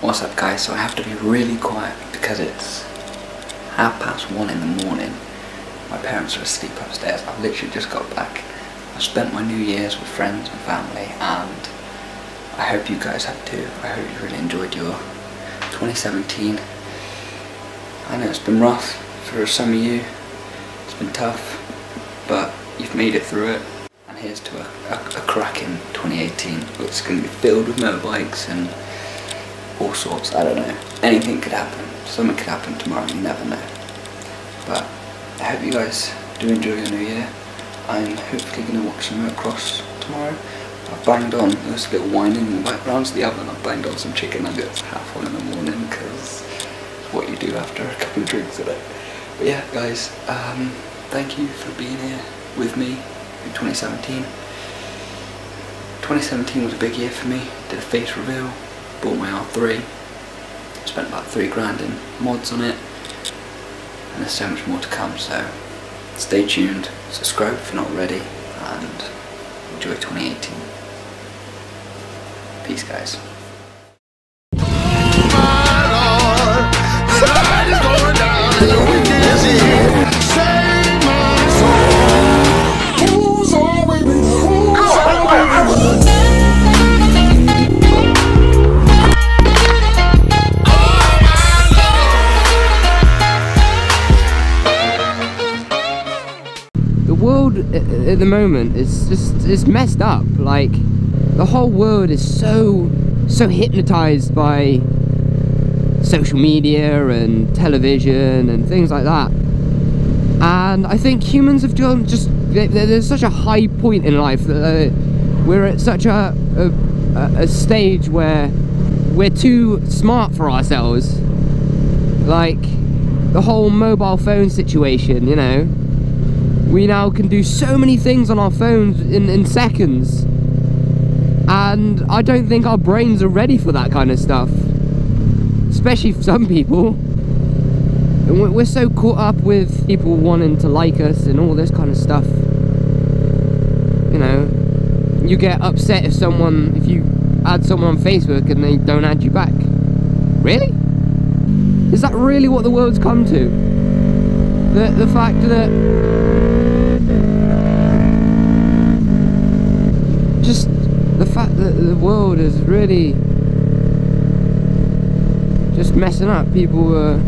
What's up guys, so I have to be really quiet because it's half past one in the morning. My parents are asleep upstairs, I've literally just got back. I've spent my New Year's with friends and family and I hope you guys have too. I hope you really enjoyed your 2017. I know it's been rough for some of you, it's been tough, but you've made it through it. And here's to a, a, a cracking 2018, which is going to be filled with motorbikes and all sorts, I don't know. Anything could happen. Something could happen tomorrow, you never know. But I hope you guys do enjoy your new year. I'm hopefully going to watch some motocross tomorrow. I've banged on, there's a little whining in the background to the oven, I've banged on some chicken nuggets half one in the morning because what you do after a couple of drinks a day. But yeah, guys, um, thank you for being here with me in 2017. 2017 was a big year for me, did a face reveal, bought my R3, spent about three grand in mods on it, and there's so much more to come, so stay tuned, subscribe if you're not ready, and enjoy 2018. Peace guys. At the moment is just it's messed up. Like the whole world is so so hypnotized by social media and television and things like that. And i think humans have gone just there- there- there's such a high point in life that uh, we're at such a a- a stage where we're too smart for ourselves. Like the whole mobile phone situation you know we now can do so many things on our phones in, in seconds. And I don't think our brains are ready for that kind of stuff. Especially for some people. And we're so caught up with people wanting to like us and all this kind of stuff. You know you get upset if someone if you add someone on Facebook and they don't add you back. Really? Is that really what the world's come to? The, the fact that just the fact that the world is really just messing up. People are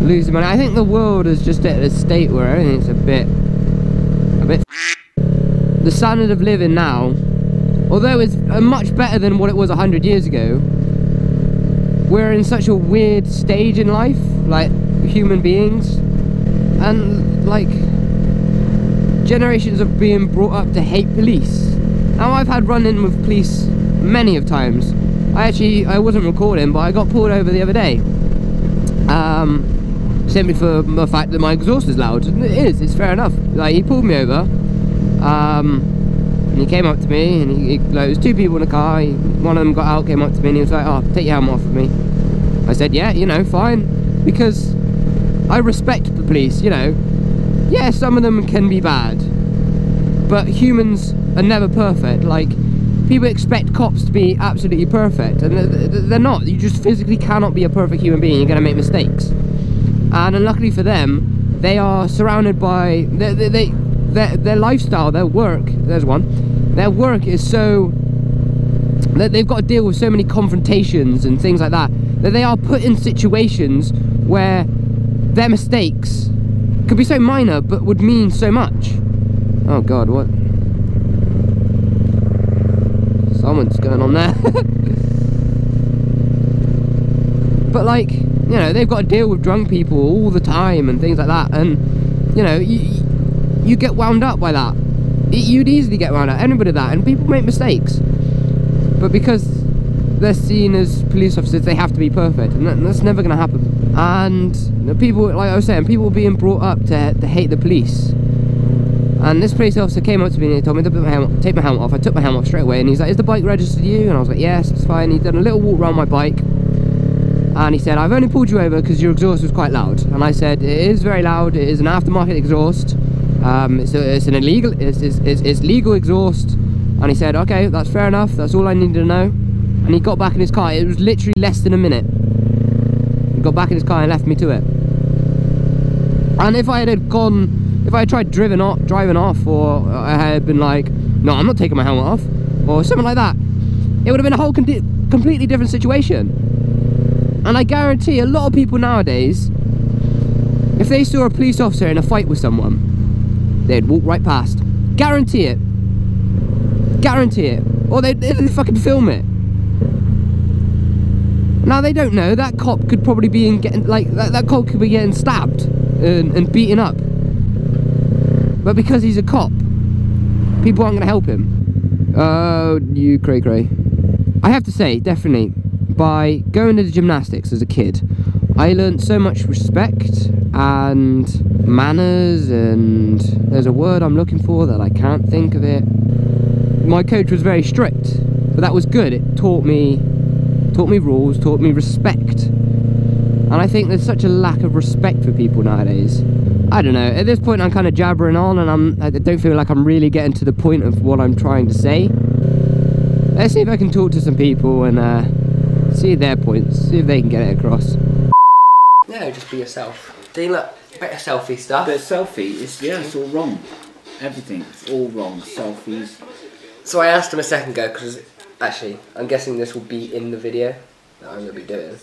losing money. I think the world is just at a state where everything's a bit, a bit. The standard of living now, although it's uh, much better than what it was hundred years ago, we're in such a weird stage in life, like human beings, and like generations of being brought up to hate police. Now I've had run-in with police many of times. I actually I wasn't recording, but I got pulled over the other day. Um, simply for the fact that my exhaust is loud. It is. It's fair enough. Like he pulled me over. Um, and he came up to me, and he, he like, there was two people in the car. He, one of them got out, came up to me, and he was like, "Oh, take your helmet off of me." I said, "Yeah, you know, fine," because I respect the police. You know, yeah, some of them can be bad, but humans are never perfect. Like, people expect cops to be absolutely perfect, and they're- not. You just physically cannot be a perfect human being. You're going to make mistakes. And unluckily for them, they are surrounded by they, they, they their, their lifestyle, their work. There's one. Their work is so that they've got to deal with so many confrontations and things like that that they are put in situations where their mistakes could be so minor but would mean so much. Oh god, what? Someone's going on there. but like, you know, they've got to deal with drunk people all the time and things like that and you know, you you get wound up by that. You'd easily get wound up, anybody that, and people make mistakes. But because they're seen as police officers, they have to be perfect, and that, that's never going to happen. And people, like I was saying, people being brought up to, to hate the police. And this police officer came up to me and he told me to my take my helmet off. I took my helmet off straight away, and he's like, "Is the bike registered to you?" And I was like, "Yes, it's fine." He did a little walk around my bike, and he said, "I've only pulled you over because your exhaust was quite loud." And I said, "It is very loud. It is an aftermarket exhaust. Um, it's, it's an illegal, it's, it's, it's legal exhaust." And he said, "Okay, that's fair enough. That's all I needed to know." and he got back in his car. It was literally less than a minute. He got back in his car and left me to it. And if I had gone, if I tried driven off, driving off, or uh, I had been like, no, I'm not taking my helmet off, or something like that, it would have been a whole completely different situation. And I guarantee a lot of people nowadays, if they saw a police officer in a fight with someone, they'd walk right past. Guarantee it. Guarantee it. Or they'd, they'd fucking film it. Now they don't know that cop could probably be in getting like that, that cop could be getting stabbed and, and beaten up. But because he's a cop, people aren't gonna help him. Oh, you cray cray. I have to say, definitely, by going to the gymnastics as a kid, I learned so much respect and manners and there's a word I'm looking for that I can't think of it. My coach was very strict, but that was good. It taught me taught me rules, taught me respect. And I think there's such a lack of respect for people nowadays. I don't know, at this point I'm kind of jabbering on and I'm, I don't feel like I'm really getting to the point of what I'm trying to say. Let's see if I can talk to some people and uh, see their points, see if they can get it across. Yeah, just be yourself. Dean, look, bit of selfie stuff. But selfie, is yeah, it's all wrong. Everything, it's all wrong. Selfies. So I asked him a second ago because actually, I'm guessing this will be in the video that I'm going to be doing.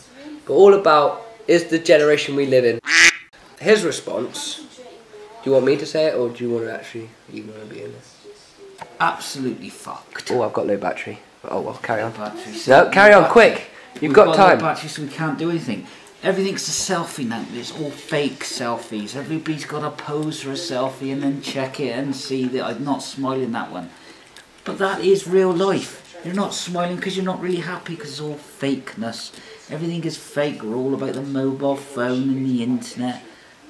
But all about is the generation we live in. His response. Do you want me to say it, or do you want to actually? You want to be in this? Absolutely fucked. Oh, I've got no battery. Oh well, carry on. Battery, no, carry on, quick. You've We've got, got time. No battery, so we can't do anything. Everything's a selfie now. It's all fake selfies. Everybody's got to pose for a selfie and then check it and see that I'm not smiling that one. But that is real life. You're not smiling because you're not really happy because it's all fakeness. Everything is fake. We're all about the mobile phone and the internet.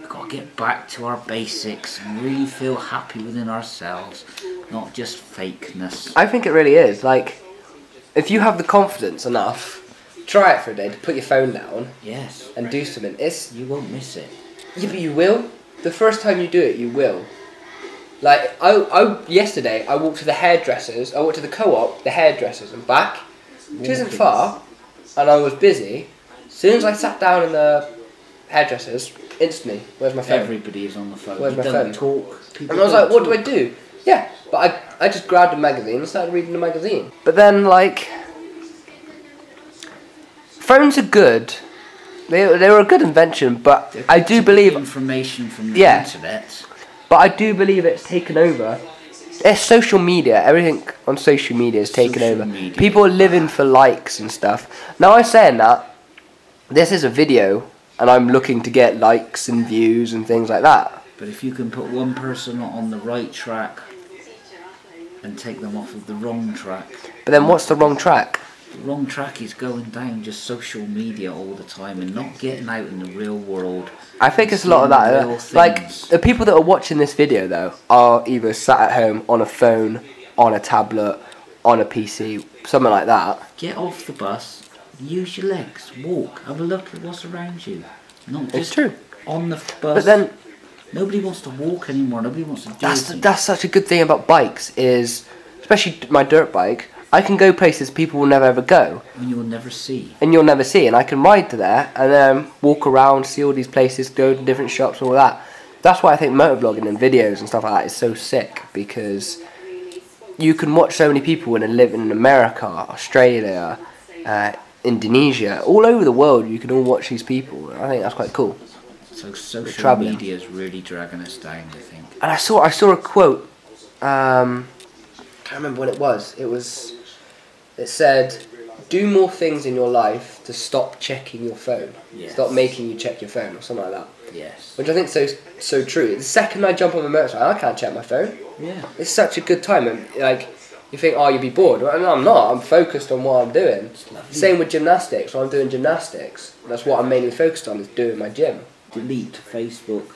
We've got to get back to our basics and really feel happy within ourselves, not just fakeness. I think it really is. Like, if you have the confidence enough, try it for a day to put your phone down. Yes. And do something. It's you won't miss it. Yeah, but you will. The first time you do it, you will. Like I, I yesterday, I walked to the hairdressers. I walked to the co-op, the hairdressers, and back, which isn't far, and I was busy. As soon as I sat down in the hairdressers, instantly, where's my phone? Everybody is on the phone. Where's my phone? talk. People and I was like, what talk. do I do? Yeah, but I, I just grabbed a magazine and started reading the magazine. But then, like, phones are good. They, they were a good invention, but They're I do believe information from the Yeah. internet. But I do believe it's taken over. It's social media. Everything on social media is taken Social over. media. People are living for likes and stuff. Now I'm saying that this is a video, and I'm looking to get likes and views and things like that. But if you can put one person on the right track and take them off of the wrong track, But then what's the wrong track? the wrong track is going down just social media all the time and not getting out in the real world. I think it's a lot of that. uh, Like the people that are watching this video though are either sat at home on a phone, on a tablet, on a PC, something like that. Get off the bus, use your legs, walk, have a look at what's around you. Not It's true. on the bus. But then nobody wants to walk anymore. Nobody wants to do That's anything. that's such a good thing about bikes is, especially my dirt bike. I can go places people will never ever go, and you will never see. and you'll never see. And I can ride to there and then walk around, see all these places, go to different shops, all that. That's why I think motovlogging and videos and stuff like that is so sick because you can watch so many people when and live in America, Australia, uh, Indonesia, all over the world. You can all watch these people. I think that's quite cool. So social media is really dragging us down. I think. and I saw I saw a quote. Um, can't remember what it was. It was. It said, "Do more things in your life to stop checking your phone. Yes. Stop making you check your phone, or something like that." Yes. Which I think so so true. The second I jump on the motorcycle, I can't check my phone. Yeah. It's such a good time, and like. You think, oh, you'd be bored. Well, no, I'm not. I'm focused on what I'm doing. Same with gymnastics. When I'm doing gymnastics, that's what I'm mainly focused on is doing my gym. Delete Facebook.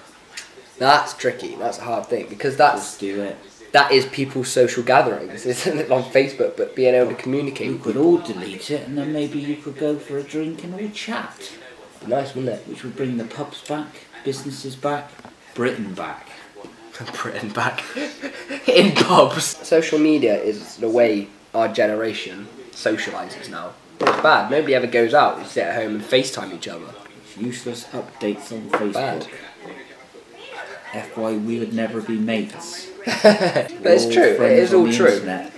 That's tricky. That's a hard thing because that's Just do it. that is people's social gatherings, isn't it, on Facebook? But being able to communicate, You could all delete it, and then maybe you could go for a drink and all chat, nice, wouldn't it? which would bring the pubs back, businesses back, Britain back. Britain back in pubs. Social media is the way our generation socializes now. It's bad. Nobody ever goes out. We sit at home and FaceTime each other. Useless updates on Facebook. Bad. FY, we would never be mates. But it's We're true. It friends is on all true. internet.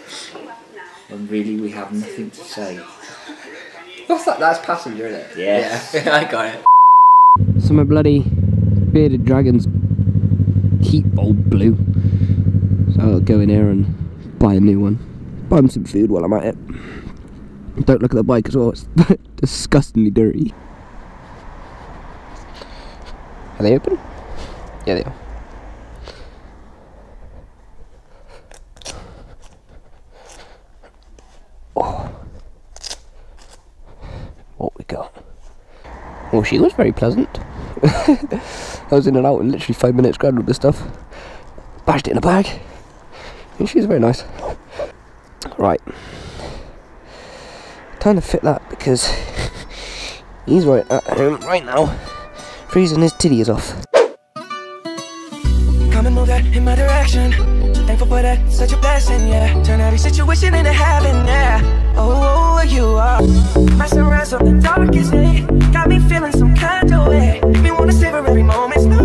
When really we have nothing to say. What's that? That's passenger, isn't it? Yes. Yeah, I got it. So my bloody bearded dragon's heat bulb blew. So I'll go in here and buy a new one. Buy some food while I'm at it. Don't look at the bike as well, it's disgustingly dirty. Are they open? Yeah, they are. Oh. What we got? Well, she was very pleasant. I was in and out in literally five minutes, grabbed all this stuff, bashed it in a bag, and she's very nice. Right. Time to fit that because he's right at home right now, freezing his titties off. Come and move that in my direction. Thankful for that, such a blessing, yeah. Turn every situation into heaven, yeah. Oh, oh, oh you are my sunrise on the darkest day. Got me feeling some kind of way. Me wanna savor every moment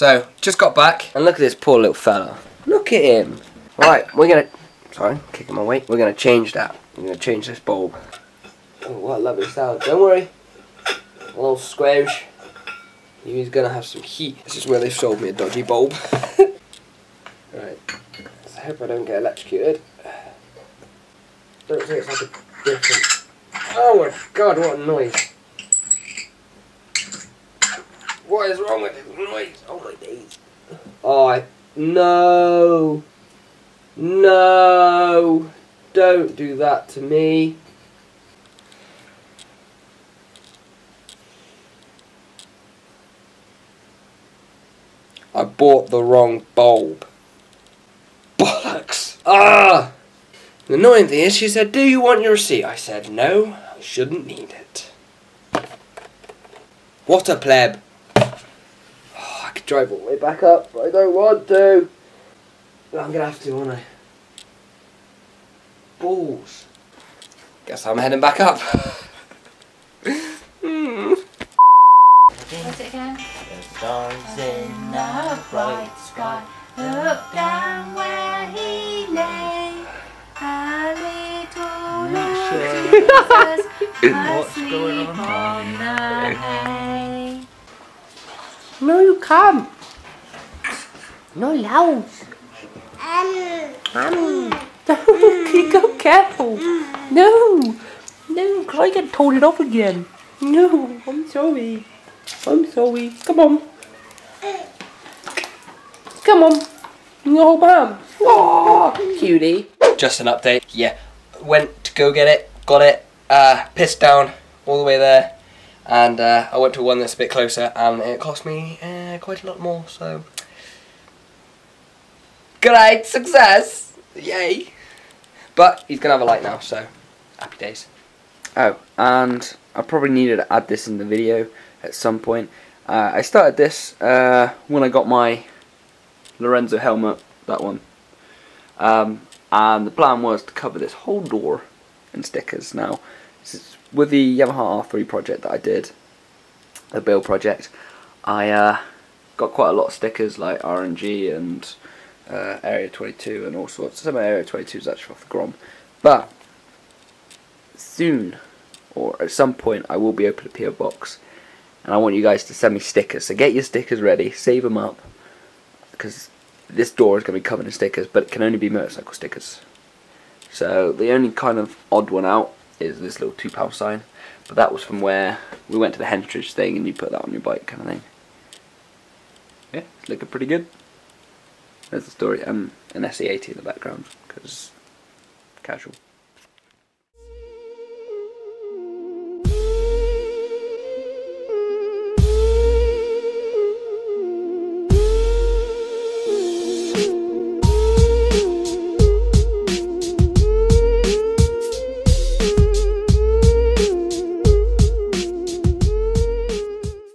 So, just got back, and look at this poor little fella. Look at him. Right, we're gonna. Sorry, kicking my weight. We're gonna change that. We're gonna change this bulb. Oh, what a lovely sound. Don't worry. A little squash. He's gonna have some heat. This is where they sold me a dodgy bulb. right. I hope I don't get electrocuted. Don't think it's like a different. Oh my god, what a noise. What is wrong with this noise? Oh my days. Oh, I, no. No. Don't do that to me. I bought the wrong bulb. Bollocks. Ah! The annoying thing is, she said, Do you want your receipt? I said, No, I shouldn't need it. What a pleb. I could drive all the way back up, but I don't want to. But I'm gonna have to, aren't I? Balls. Guess I'm heading back up. Hmm. What's it again? Stars in a bright sky. Look down where he lay. A little Lord Jesus asleep on the hay. No, you can't. No loud. Um. Go careful. No. No, because I get told it off again. No, I'm sorry. I'm sorry. Come on. Come on. You hold my hand. Oh, cutie. Just an update. Yeah. Went to go get it. Got it. Uh, pissed down all the way there. And uh, I went to one that's a bit closer and it cost me uh, quite a lot more. So. Great success. Yay. But he's to have a light now. So. Happy days. Oh, and I probably needed to add this in the video at some point. Uh, I started this uh, when I got my Lorenzo helmet, that one. Um, and the plan was to cover this whole door in stickers. Now, this is with the Yamaha R3 project that I did, the build project, I uh, got quite a lot of stickers like R&G and uh, Area 22 and all sorts. Some of Area 22 is actually off the Grom. But soon, or at some point, I will be opening a PO box, and I want you guys to send me stickers. So get your stickers ready, save them up, because this door is going to be covered in stickers, but it can only be motorcycle stickers. So the only kind of odd one out is this little two pound sign, but that was from where we went to the Henstridge thing, and you put that on your bike, kind of thing. Yeah, it's looking pretty good. There's the story, Um, an SE80 in the background, because casual.